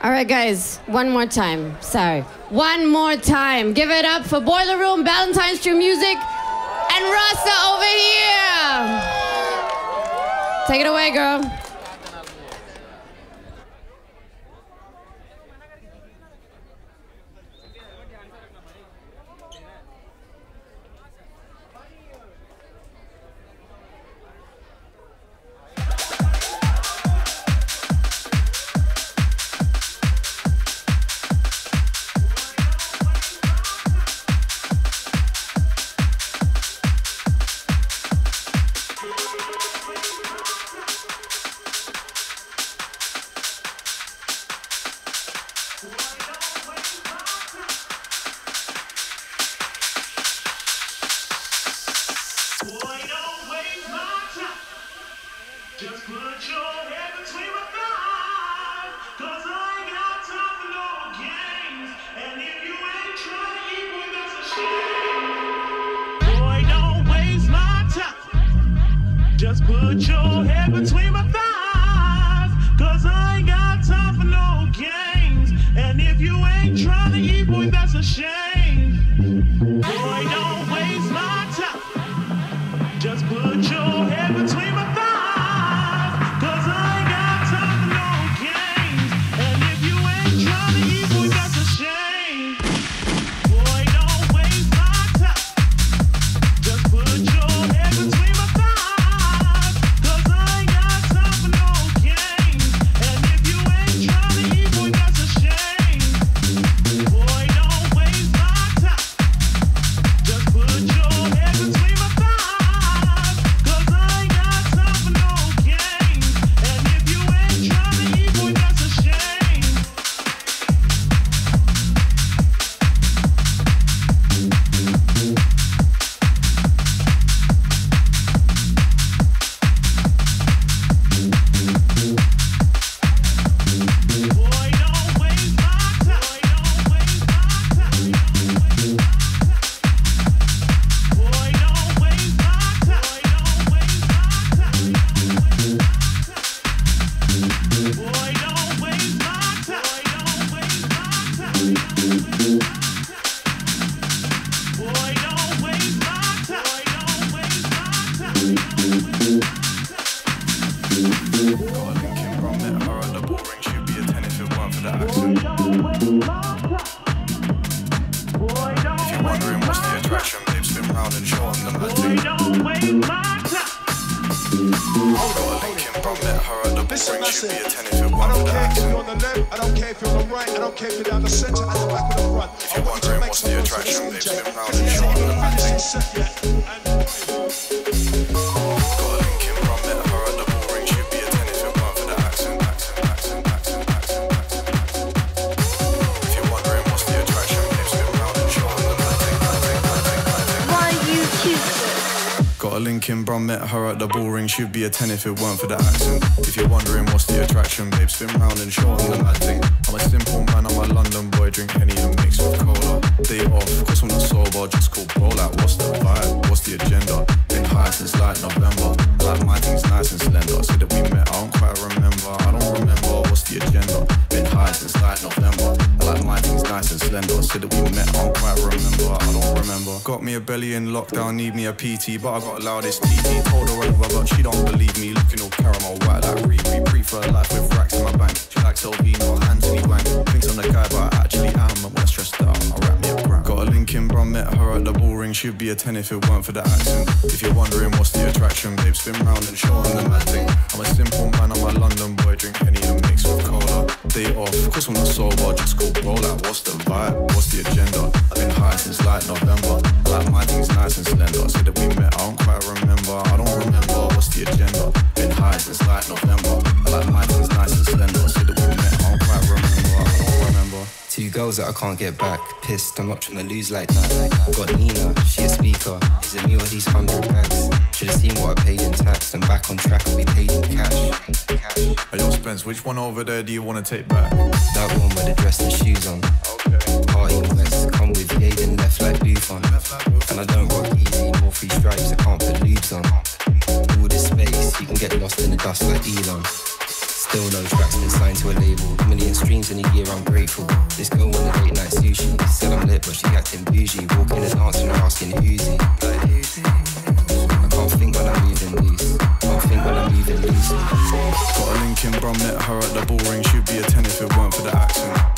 All right, guys, one more time. Sorry. One more time. Give it up for Boiler Room, Ballantine's True Music, and Rasa over here. Take it away, girl. If it weren't for the accent. If you're wondering what's the attraction, babe, spin round and show them the mad thing. I'm a simple man, I'm a London boy, drink any and mix with cola. Day off, cause I'm not sober, just call like, what's the vibe? What's the agenda? Been high since like November. Like my thing's nice and slender. Said that we met, I don't quite remember. I don't remember what's the agenda. Been high since like November. Like my thing's nice and slender. Said that we met, remember. Got me a belly in lockdown, need me a PT, but I got loudest TT. Told her over, but she don't believe me. Looking all caramel white like Riri. Prefer life with racks in my bank. She likes Elvino, Anthony Wang. Thinks I'm the guy, but I actually am. And when I stressed out, I wrap me a gram. Got a link in, bro, met her at the ball ring. She'd be a 10 if it weren't for the accent. If you're wondering what's the attraction, babe, spin round and show them the mad thing. I'm a simple man, I'm a London boy, Day off, cause I'm not sober, just go roll out. What's the vibe? What's the agenda? I've been high since like November. I like my things nice and slender. Say that we met, I don't quite remember. I don't remember what's the agenda. Been high since like November. That I can't get back. Pissed, I'm not trying to lose like that. Got Nina, she a speaker. Is it me or these hundred packs? Should've seen what I paid in tax. And back on track, I'll be paid in cash. Hey, yo, Spence, which one over there do you want to take back? That one with the dress and shoes on. Okay. Party west, come with Yaden, left like Buffon. And I don't rock easy, more free stripes, I can't put lubes on. All this space, you can get lost in the dust like Elon. Still no tracks been signed to a label. Million streams in a year, I'm grateful. This girl wanted late night sushi. Said I'm lit, but she acting bougie. Walking and dancing and asking who's he. Like? I can't think when I'm moving loose. Can't think when I'm moving loose. Got a link in, bro, met her at the ball ring. She'd be a 10 if it weren't for the accent.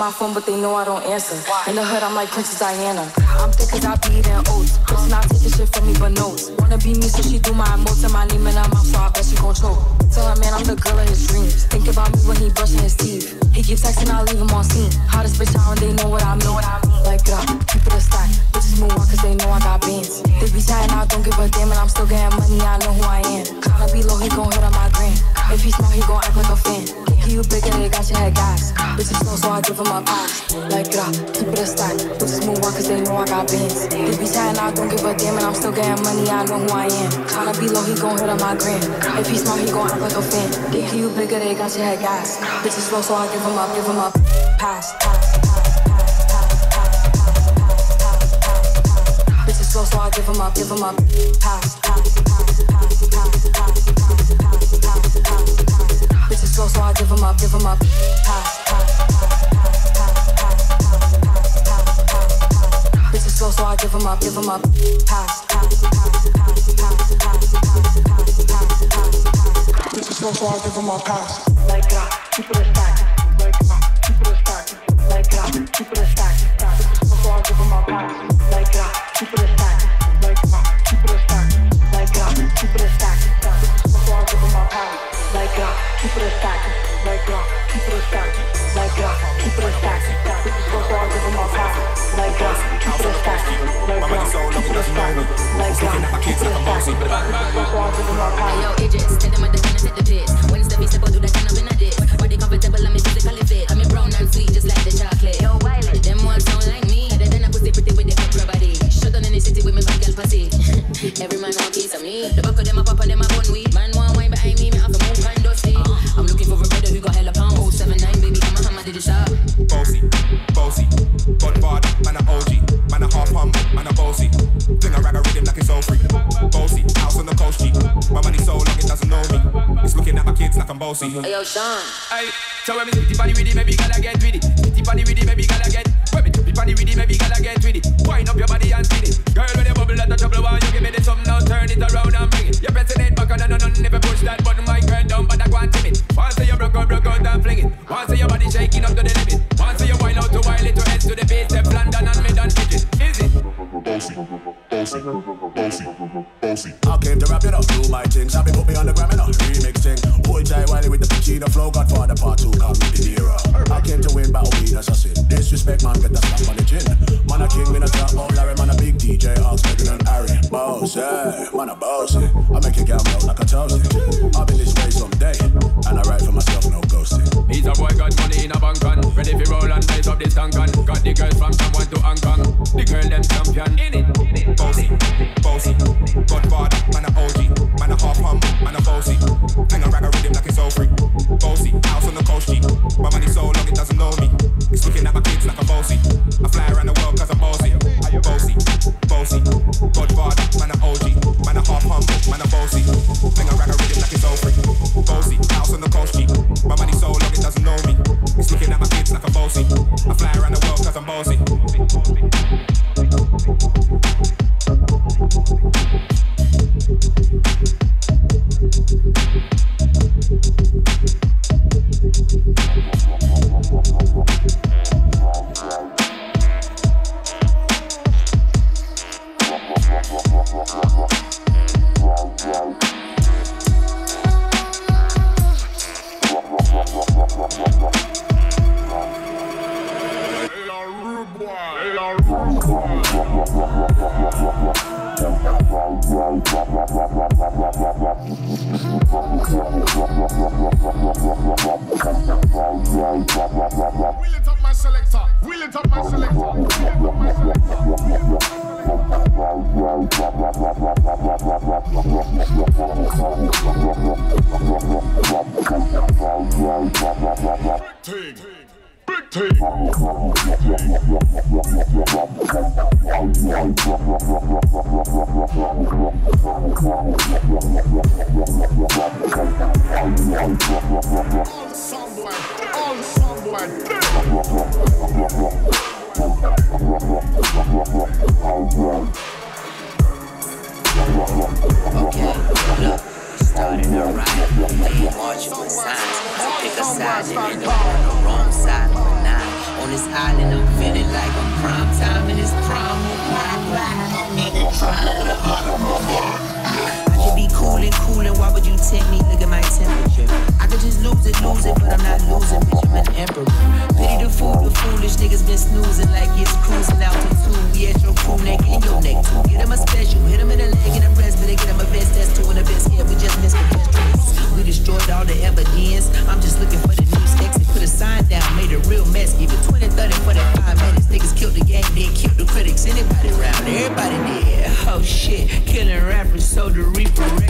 My phone, but they know I don't answer. In the hood, I'm like Princess Diana. I'm thick cause I be eating oats. Bitch not taking shit from me, but notes. Wanna be me, so she do my emotes and my name in her mouth, so I bet she gon' choke. Tell her man I'm the girl of his dreams. Think about me when he brushing his teeth. He keeps texting, I leave him on scene. Hottest bitch out, and they know what I mean. Like, uh, keep it a stack. Bitches move on, cause they know I got beans. They be chatting, I don't give a damn, and I'm still getting money, I know who I am. Tryna be low, he gon' hit on my gram. If he smart, he gon' act like a fan. He who bigger, they got your head gas. Bitches slow, so I give him a pass. Like, uh, grah, keep it a stack. Bitches move on, cause they know I got beans. They be chatting, I don't give a damn, and I'm still getting money, I know who I am. Tryna be low, he gon' hit on my gram. If he smart, he gon' act like a fan. He you bigger, they got your head gas. Bitches slow, so I give him up, give him up. Pass, pass. Bitches slow, so I give him up, give him up. Pass, pass. Slow, so I give him up, give him up. Pass, pass, pass, pass, pass, pass, pass, pass, pass, pass, pass. So I give up, give up. Pass, pass, pass, pass, pass, pass, pass, pass, pass, pass, so I give up. Pass. Like that, keep it a stack. Like that, keep it a stack. Bitches slow, so I give him up. Pass. Yo, Idris, tell them at the to take the piss. When step, step, do that kind of in a dish. Body comfortable, I'm physically fit. I'm brown and sweet, just like the chocolate. Yo, Wiley, them all sound like me. Other than a pussy pretty with the extra body. Shut down in the city with me bad girl pussy. Every man want piece of me. Bossy. Hey, yo, Sean. Hey, so when me spitty body with it, maybe gotta get with it. Spitty body with it, maybe gotta get. When me spitty body with it, maybe gotta get with it. Wind up your body and spin it. Girl, when you bubble at the trouble, why you give me the something now? Turn it around and bring it. You're pressing it back on and on, never push that button, my girl down, but I go and tip it. Once you broke out, broke out and fling it. Once your body shaking up to the limit. Once you wind out to wild it to head to the base, step London and mid and kick it. Is it? Bossy, bossy, bossy, bossy. I came to rap it up, do my thing. Sabi put me on the gram and a remix tight Wiley with the the flow, Godfather part two, come with the era. I came to win, battle beat assassin. Disrespect, man, get the slap on the chin. Man a king, man a top, oh Larry, man a big DJ, Ox, Megan and Harry. Boss, yeah, man a boss, yeah. I make a girl melt like a toast. Eh. I'll be this way someday, and I write for myself, no ghosting. He's a boy got money in a bank on Ready for roll and raise up this tank on Got the girls from someone to Hong Kong The girl them champion in it Starting a riot, they signs. Pick a side, end up on the wrong side. On this island, I'm feeling like I'm prime time, and it's prime. I should be cool and cooling, cooling. Why would you tempt me? Look at my temperature. I could just lose it, lose it, but I'm not losing. Bitch, I'm an emperor. Pity the fool, the foolish niggas been snoozing like it's cruising out to two. We at your crew neck and your neck too. Get him a special, hit him in the leg and a breast, but better get him a vest. That's two in a vest. Yeah, we just missed the best. We destroyed all the evidence. I'm just looking for the new exit. put a sign down. Made a real mess. Give it 20, 30 for that five minutes. Niggas killed the gang, then killed the critics. Anybody around, everybody there. Oh shit, killing rappers, so the reaper.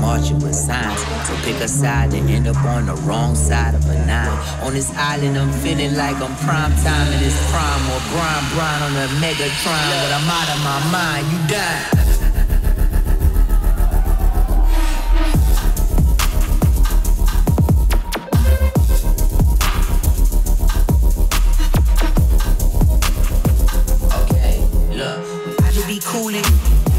marching with signs. To pick a side and end up on the wrong side of a nine. On this island, I'm feeling like I'm prime time in this prime or Brian Brian on the Megatron. But I'm out of my mind, you die. Cooling.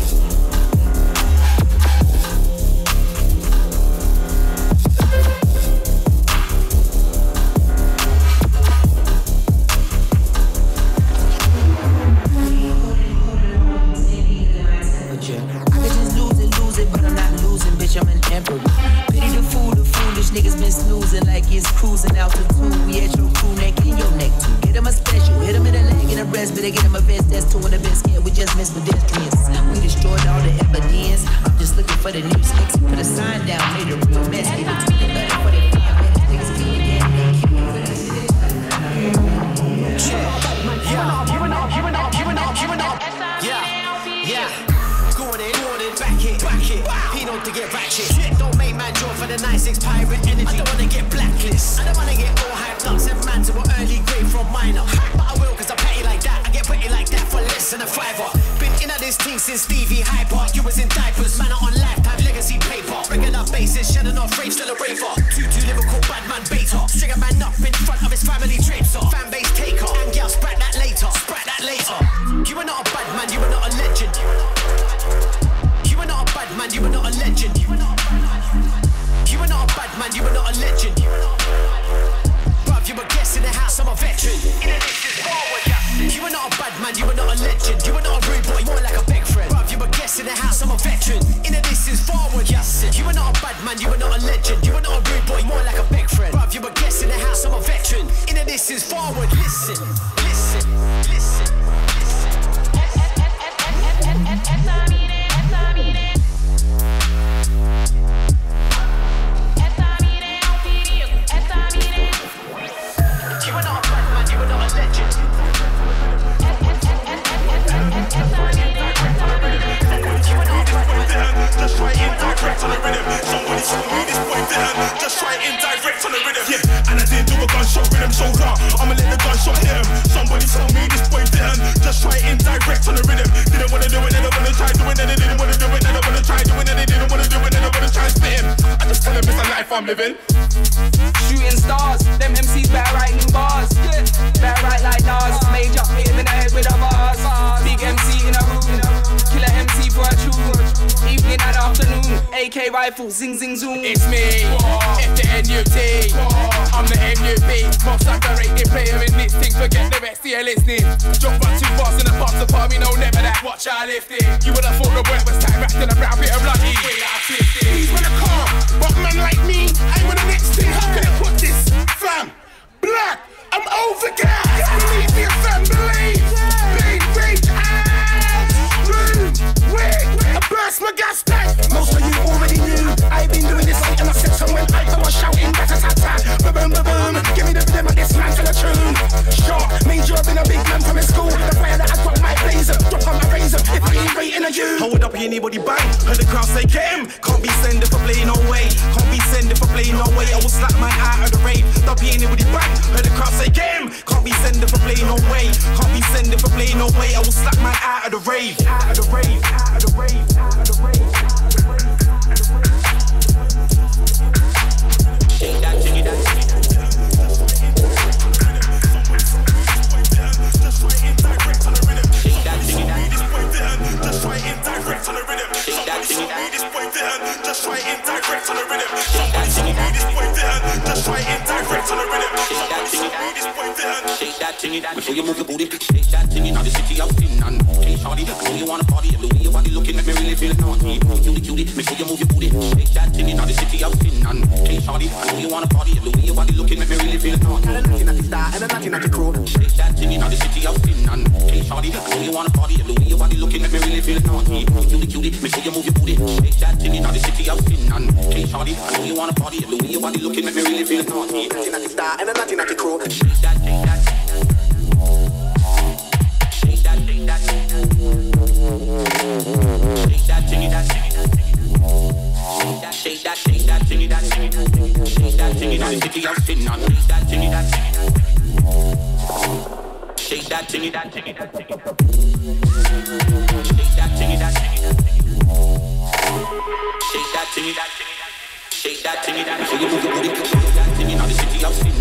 I'm living. Shooting stars, them MCs better write new bars. Better write like Nas. Major, hit him in the head with a bars. Big MC in a room. Killer MC for a tune. Evening and afternoon. AK rifle, zing zing zoom. It's me, F the NUT. I'm the MUP, most underrated player in this thing. Forget the rest your listening. Jump back too fast in the past to part me, no never that. Watch I lift it. You would have thought the work was tight wrapped in a brown bit of bloody. He's gonna come, but man like me, I'm on the next thing. How can I put this, fam? Black, I'm over gas. Believe me, fam, believe. Big rage out. Boom, wait, I burst my gas tank. Most of you already this the tune. Means you've been a big man from school. The fire that I got my blazer, drop on my razor. If I ain't on you. Hold up, anybody bang. Heard the crowd say, get him. Can't be sending for play, no way. Can't be sending for play, no way. I will slap my out of the rave. Don't be anybody bang. Heard the crowd say, get him. Can't be sending for play, no way. Can't be sending for play, no way. I will slap my of the rave. Out of the rave, out of the rave, out of the rave. Shake that. Before you move your booty, shake that, jiggy. Now the city out in and hey, shawty, know you wanna party. The way your body looking make me really feel naughty. Cutie, cutie, before you move your booty, shake that, jiggy. Now the city out in and hey, shawty, I know you wanna party. The way your body looking make me really feel naughty. Nothing at the start and nothing at the crew. Shake that, jiggy. Now the city out in and hey, shawty, I know you wanna party. The way your body looking make me really feel naughty. Cutie, cutie, before you move your booty, shake that, jiggy. Now the city out in and hey, shawty, I know you wanna party. The way your body looking make me really feel naughty. Nothing at the start and nothing at the crew. Shake that, shake that. that city of sin on Shake that chinny that Shake that chinny that chinny that chinny that Shake that chinny Shake that chinny that chinny that Shake Shake that chinny now the city of sin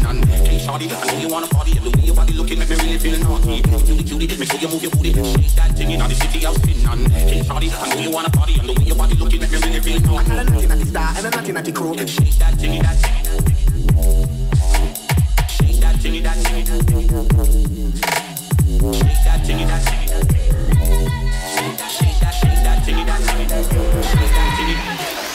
Hey shawty, I know you wanna party The way your body looking make me really feel naughty Cutie cutie, make sure you move your booty Shake that chinny now the city of sin Hey shawty, I know you wanna party And the way your body looking make me really feel naughty I got a natty natty star and a natty natty crew Shake that thingy, that thingy, that thingy tingy. Shake that tingy, that tingy, that tingy. Shake that tingy, that tingy, that tingy. Shake that, shake that, shake that tingy, that tingy. Shake that tingy. Shake